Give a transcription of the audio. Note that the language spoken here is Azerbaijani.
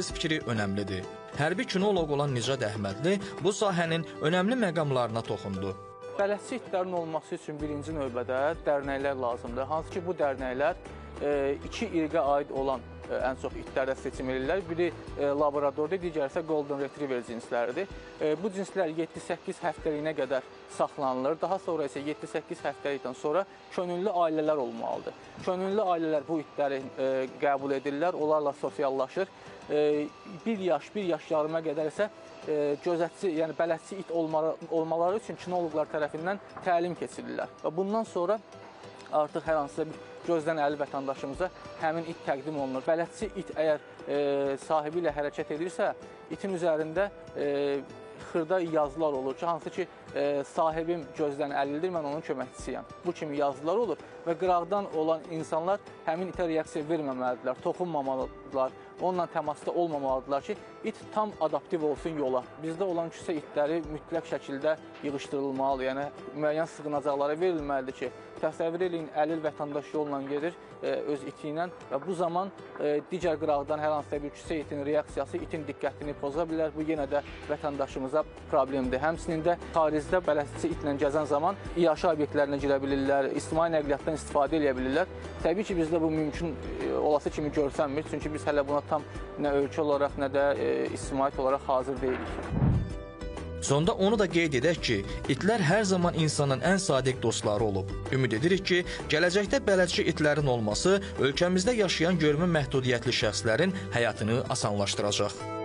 ekspertiz fikri önəmlidir. Hərbi kinoloq olan Nicat Əhmədli bu sahənin önəmli məqamlarına toxundu. Bələdçi itlərin olması üçün birinci növbədə dərnəklər lazımdır. Hansı ki, bu dərnəklər iki irqə aid olan e, ən çox itlərdə seçim edirlər. Biri e, laboratorda, digəri isə Golden Retriever cinsləridir. E, bu cinslər 7-8 həftəliyinə qədər saxlanılır. Daha sonra isə 7-8 həftəlikdən sonra könüllü ailələr olmalıdır. Könüllü ailələr bu itləri e, qəbul edirlər, onlarla sosiallaşır. E, 1 yaş, 1 yaş yarıma qədər isə e, gözətçi, yəni bələdçi it olmaları üçün kinoloqlar tərəfindən təlim keçirirlər. Və bundan sonra artıq hər hansısa bir gözdən əli vətəndaşımıza həmin it təqdim olunur. Bələdçi it əgər e, sahibi ilə hərəkət edirsə, itin üzərində e, xırda yazılar olur ki, hansı ki e, sahibim gözdən əlildir, mən onun köməkçisiyəm. Bu kimi yazılar olur və qıraqdan olan insanlar həmin itə reaksiya verməməlidirlər, toxunmamalıdırlar, onunla təmasda olmamalıdırlar ki, it tam adaptiv olsun yola. Bizdə olan küsə itləri mütləq şəkildə yığışdırılmalı, yəni müəyyən sığınacaqlara verilməlidir ki, təsəvvür eləyin, əlil vətəndaş yolla gedir e, öz iti ilə və bu zaman e, digər qıraqdan hər hansısa bir küsə itin reaksiyası itin diqqətini poza bilər. Bu yenə də vətəndaşımıza problemdir. Həmçinin də xaricdə bələdçi itlə gəzən zaman iaşə obyektlərinə girə bilirlər, ictimai nəqliyyatdan istifadə edə bilirlər. Təbii ki, bizdə bu mümkün e, olası kimi görsənmir, çünki biz hələ buna tam nə ölkə olaraq, nə də e, ictimaiyyət olaraq hazır deyilik. Sonda onu da qeyd edək ki, itlər hər zaman insanın ən sadiq dostları olub. Ümid edirik ki, gələcəkdə bələdçi itlərin olması ölkəmizdə yaşayan görmə məhdudiyyətli şəxslərin həyatını asanlaşdıracaq.